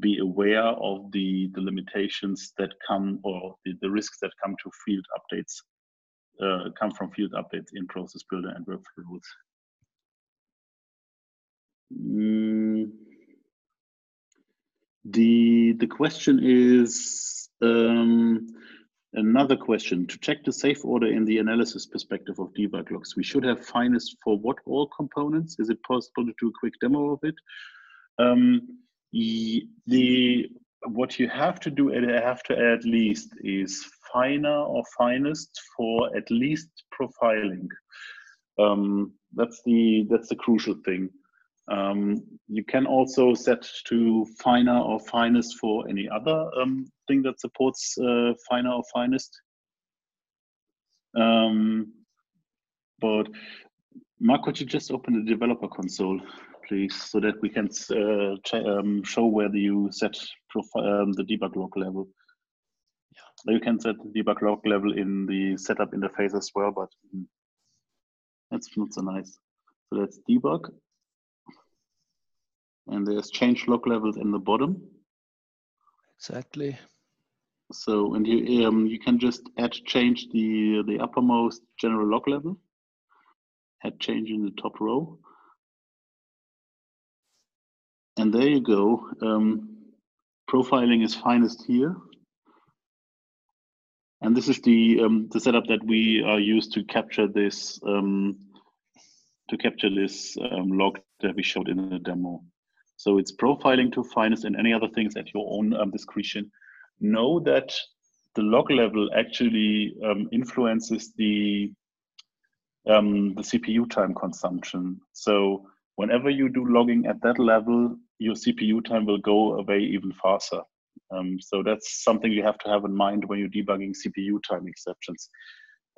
be aware of the, the limitations that come or the, the risks that come to field updates uh, come from field updates in Process Builder and workflow rules. Mm. The the question is um, another question to check the safe order in the analysis perspective of debug logs. We should have finest for what all components? Is it possible to do a quick demo of it? Um, the what you have to do and I have to add least is finer or finest for at least profiling. Um, that's the that's the crucial thing. Um, you can also set to finer or finest for any other um, thing that supports uh, finer or finest. Um, but Mark, could you just open the developer console? please, so that we can uh, um, show where you set um, the debug log level. Yeah. You can set the debug log level in the setup interface as well, but mm, that's not so nice. So that's debug. And there's change log levels in the bottom. Exactly. So, and you um, you can just add change the the uppermost general log level. Add change in the top row. And there you go. Um, profiling is finest here. And this is the um, the setup that we are used to capture this um, to capture this um, log that we showed in the demo. So it's profiling to finest and any other things at your own um, discretion. Know that the log level actually um, influences the um, the CPU time consumption. So whenever you do logging at that level, your CPU time will go away even faster. Um, so that's something you have to have in mind when you're debugging CPU time exceptions.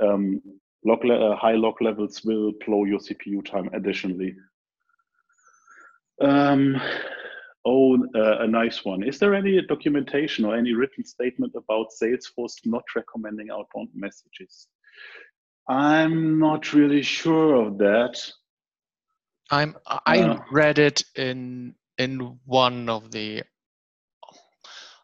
Um, log uh, high log levels will blow your CPU time additionally. Um, oh, uh, a nice one. Is there any documentation or any written statement about Salesforce not recommending outbound messages? I'm not really sure of that. I'm I uh, read it in in one of the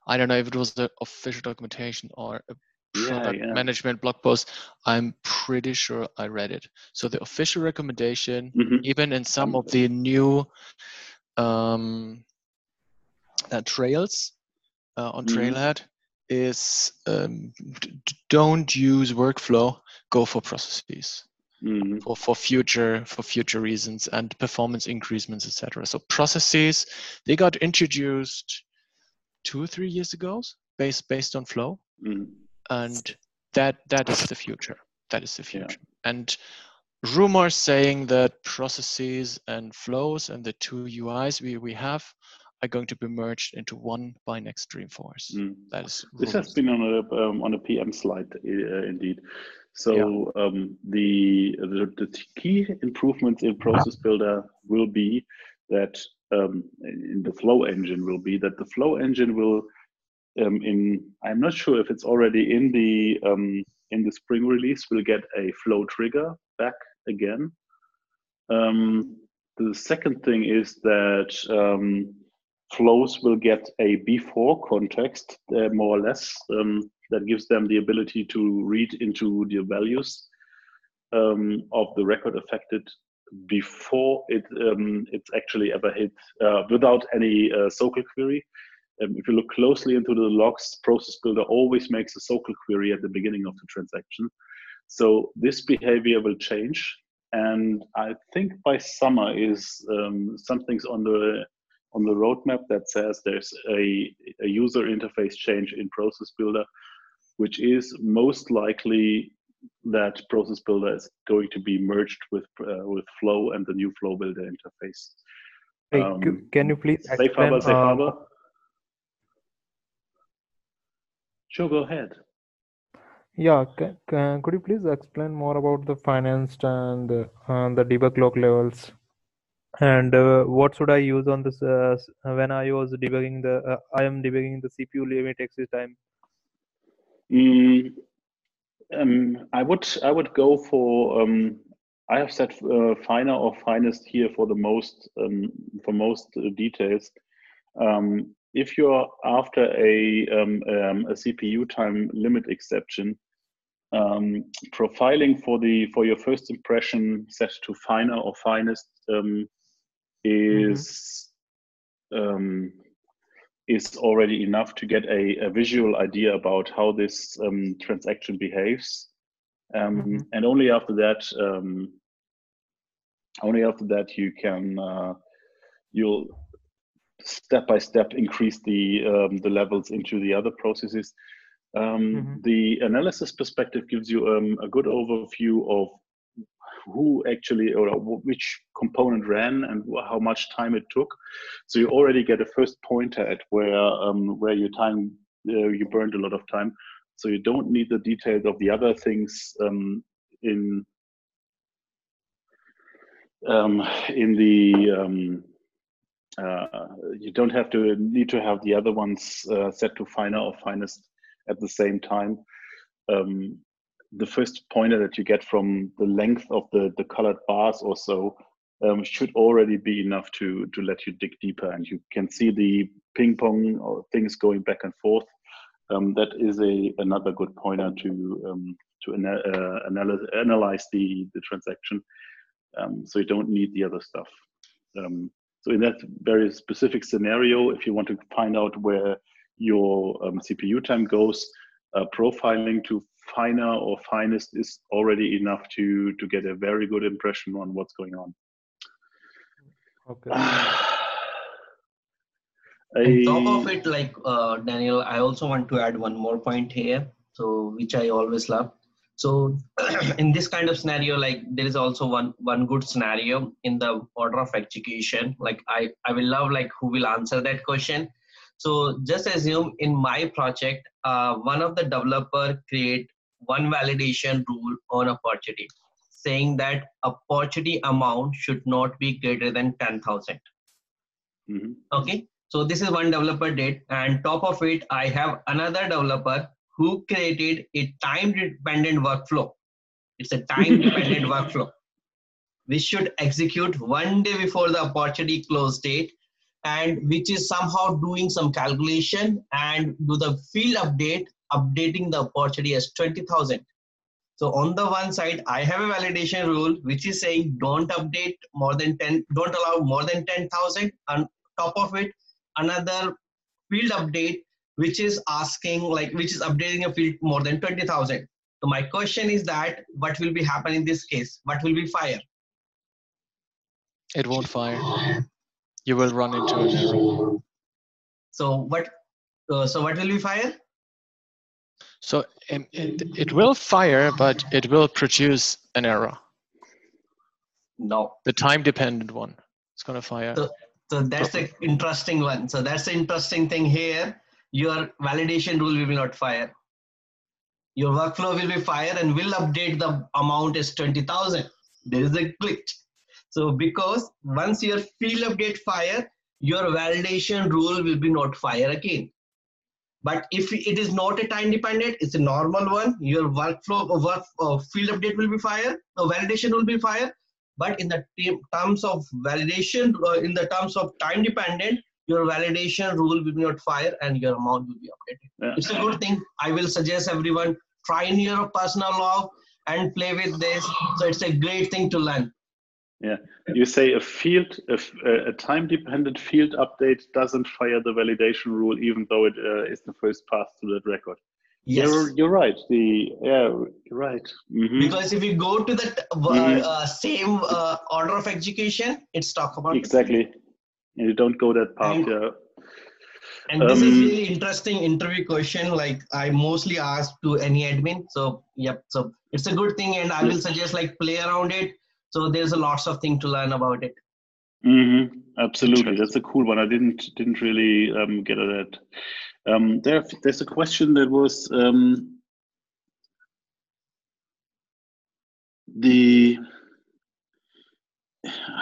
I don't know if it was the official documentation or a product yeah, yeah. management blog post. I'm pretty sure I read it. So the official recommendation, mm-hmm. even in some of the new um, uh, trails uh, on mm-hmm. Trailhead, is um, d- don't use workflow. Go for processes. Mm-hmm. For, for future for future reasons and performance increasements etc so processes they got introduced two or three years ago based based on flow mm-hmm and that that is the future that is the future yeah. and rumors saying that processes and flows and the two uis we, we have are going to be merged into one by next dreamforce mm. that is this has been on a um, on a pm slide uh, indeed so yeah. um, the, the, the key improvements in process builder will be that um, in the flow engine will be that the flow engine will um, in I'm not sure if it's already in the um, in the spring release. We'll get a flow trigger back again. Um, the second thing is that um, flows will get a before context, uh, more or less, um, that gives them the ability to read into the values um, of the record affected before it it's actually ever hit uh, without any uh, SOQL query um, if you look closely into the logs, Process Builder always makes a SOQL query at the beginning of the transaction. So this behavior will change. And I think by summer is um, something's on the on the roadmap that says there's a, a user interface change in Process Builder, which is most likely that Process Builder is going to be merged with uh, with Flow and the new Flow Builder interface. Hey, um, can you please explain, safe harbor, safe uh, harbor. Sure, go ahead. Yeah, c- c- could you please explain more about the financed and uh, the debug log levels? And uh, what should I use on this uh, when I was debugging the uh, I am debugging the CPU limit exit time? Mm, um, I would I would go for um, I have set uh, finer or finest here for the most um, for most details. Um, if you're after a, um, um, a CPU time limit exception, um, profiling for the for your first impression set to finer or finest um, is mm-hmm. is already enough to get a, a, visual idea about how this um, transaction behaves, um, mm-hmm. and only after that, only after that you can uh, you'll step by step increase the um, the levels into the other processes. Um, mm-hmm. The analysis perspective gives you um, a good overview of who actually or which component ran and how much time it took. So you already get a first pointer at where um, where your time uh, you burned a lot of time. So you don't need the details of the other things um, in um, in the uh, you don't have to need to have the other ones uh, set to finer or finest at the same time. Um, the first pointer that you get from the length of the, the colored bars or so um, should already be enough to, to let you dig deeper and you can see the ping pong or things going back and forth. Um, that is a another good pointer to um, to ana uh, analyze, analyze the, the transaction. Um, so you don't need the other stuff. Um, so in that very specific scenario, if you want to find out where your um, CPU time goes, uh, profiling to finer or finest is already enough to to get a very good impression on what's going on. Okay. On top of it, like uh, Daniel, I also want to add one more point here, so which I always love. So in this kind of scenario, like there is also one one good scenario in the order of execution. Like I I will love like who will answer that question. So just assume in my project, uh, one of the developer create one validation rule on opportunity, saying that opportunity amount should not be greater than ten thousand. Mm-hmm. Okay, so this is one developer did, and top of it, I have another developer who created a time dependent workflow. It's a time dependent workflow. Which should execute one day before the opportunity close date and which is somehow doing some calculation and do the field update updating the opportunity as 20000 so on the one side i have a validation rule which is saying don't update more than 10 don't allow more than 10000 on top of it. Another field update which is asking like which is updating a field more than 20000 so my question is that what will be happening in this case? What will be fire? It won't fire. You will run into an error so what uh, so what will be fire? So um, it, it will fire but it will produce an error. No. The time dependent one. It's going to fire. So, so that's the interesting one. So that's the interesting thing here your validation rule will be not fire. Your workflow will be fire and will update the amount as 20,000. There is a glitch. So because once your field update fire, your validation rule will be not fire again. But if it is not a time dependent, it's a normal one. Your workflow or work uh, field update will be fire. The validation will be fire. But in the terms of validation, uh, in the terms of time dependent, your validation rule will be not fire and your amount will be updated. Yeah. It's a good thing. I will suggest everyone try in your personal log and play with this. So it's a great thing to learn. Yeah, you say a field, a, a time-dependent field update doesn't fire the validation rule, even though it uh, is the first pass to that record. Yes. You're, you're right. The yeah, right. Mm-hmm. Because if you go to the uh, mm-hmm. uh, same uh, order of execution, it's talk about exactly you don't go that path and, yeah. and um, this is um, really interesting interview question like i mostly ask to any admin so yep so it's a good thing and i will suggest like play around it. So there's a lots of thing to learn about it. Mm-hmm. absolutely. That's a cool one. I didn't didn't really um, get at that. Um, there, there's a question that was um, the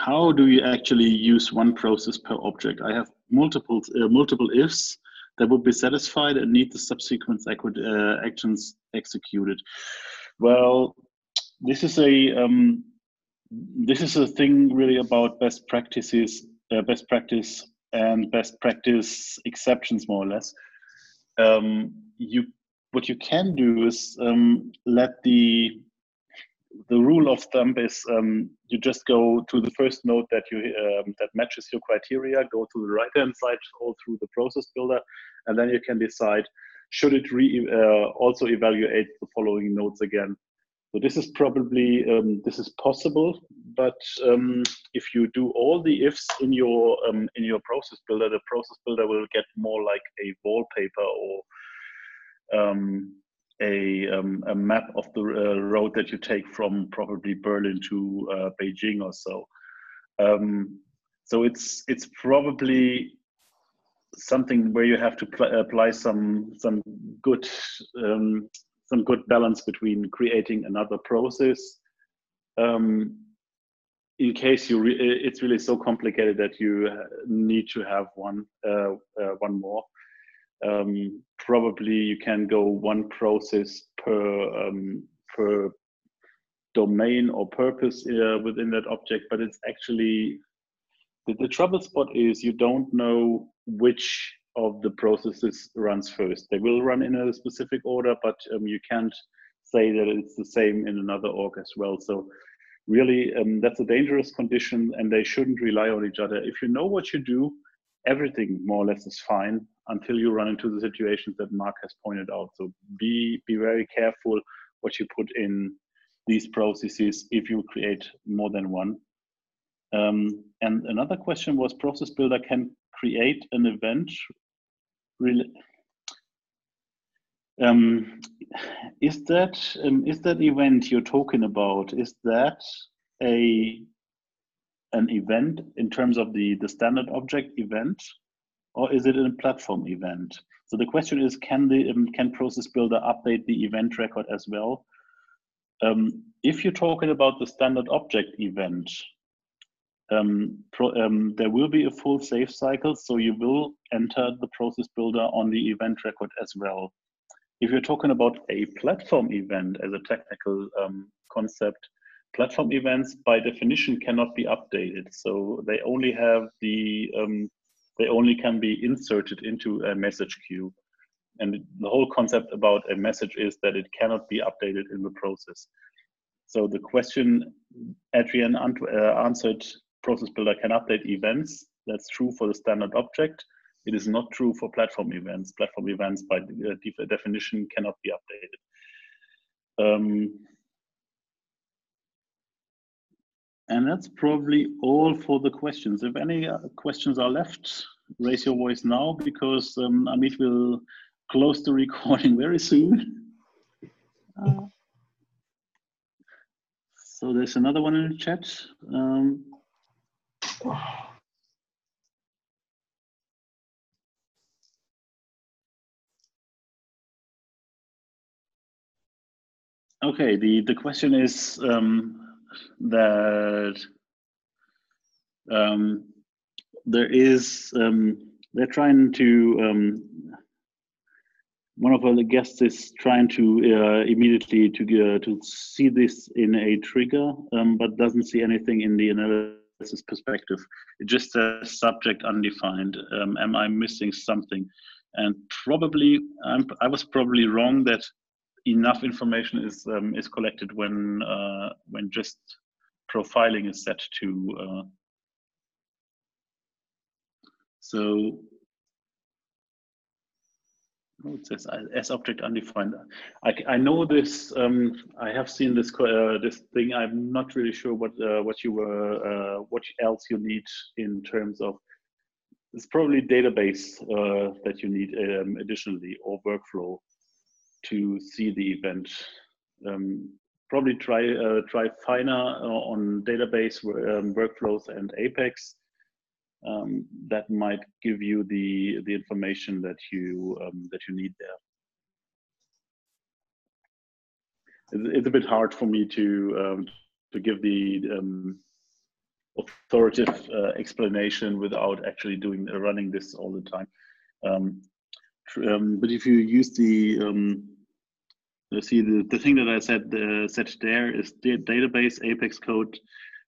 how do you actually use one process per object? I have multiple uh, multiple ifs that would be satisfied and need the subsequent uh, actions executed. Well, this is a um, this is a thing really about best practices, uh, best practice and best practice exceptions, more or less. Um, you what you can do is um, let the the rule of thumb is um, you just go to the first node that you um, that matches your criteria, go to the right hand side all through the process builder, and then you can decide should it re, uh, also evaluate the following nodes again. So this is probably um, this is possible, but um, if you do all the ifs in your um, in your process builder, the process builder will get more like a wallpaper or um, a, um, a map of the uh, road that you take from probably Berlin to uh, Beijing or so. Um, so it's it's probably something where you have to pl- apply some some good um, some good balance between creating another process um, in case you, re it's really so complicated that you need to have one uh, uh, one more. Um, probably you can go one process per um, per domain or purpose uh, within that object, but it's actually the, the trouble spot is you don't know which of the processes runs first. They will run in a specific order, but um, you can't say that it's the same in another org as well. So really, um, that's a dangerous condition, and they shouldn't rely on each other. If you know what you do, everything more or less is fine until you run into the situations that Mark has pointed out. So be be very careful what you put in these processes if you create more than one. Um, and another question was process builder can create an event really um, is that um, is that event you're talking about is that a an event in terms of the the standard object event or is it a platform event so the question is can the um, can process builder update the event record as well um, if you're talking about the standard object event um, pro, um, there will be a full save cycle, so you will enter the process builder on the event record as well. If you're talking about a platform event as a technical um, concept, platform events by definition cannot be updated. So they only have the, um, they only can be inserted into a message queue. And the whole concept about a message is that it cannot be updated in the process. So the question Adrian uh, answered process builder can update events. That's true for the standard object. It is not true for platform events. Platform events, by uh, definition, cannot be updated. Um, and that's probably all for the questions. If any uh, questions are left, raise your voice now because um, Amit will close the recording very soon. Uh, so there's another one in the chat. Um, Okay, the, the question is um, that um, there is, um, they're trying to, um, one of the guests is trying to uh, immediately to, uh, to see this in a trigger, um, but doesn't see anything in the analysis perspective. It just says SObject undefined. Um, am I missing something? And probably, I'm, i was probably wrong that enough information is um, is collected when uh, when just profiling is set to. Uh, so Oh, it says SObject undefined. I, I know this. Um, I have seen this uh, this thing. I'm not really sure what uh, what you were uh, what else you need in terms of. It's probably database uh, that you need um, additionally or workflow to see the event. Um, probably try uh, try Finer uh, on database um, workflows and Apex um, that might give you the the information that you um, that you need there. It's, a bit hard for me to um, to give the um, authoritative uh, explanation without actually doing uh, running this all the time. Um, but if you use the see the, the thing that I said uh, said there is the database Apex code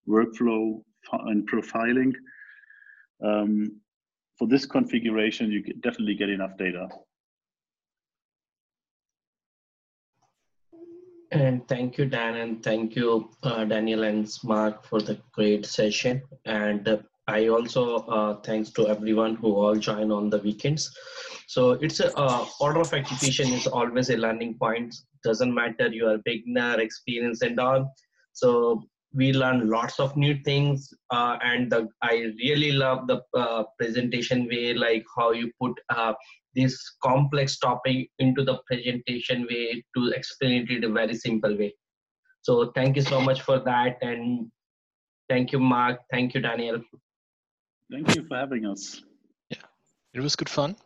workflow and profiling um, for this configuration, you definitely get enough data. And thank you, Dan, and thank you, uh, Daniel and Mark, for the great session. And uh, I also uh, thanks to everyone who all join on the weekends. So it's a uh, order of execution is always a learning point. Doesn't matter you are beginner, experience, and all. So we learn lots of new things uh, and the, i really love the uh, presentation way like how you put uh, this complex topic into the presentation way to explain it in a very simple way so thank you so much for that and thank you mark thank you daniel thank you for having us. Yeah. It was good fun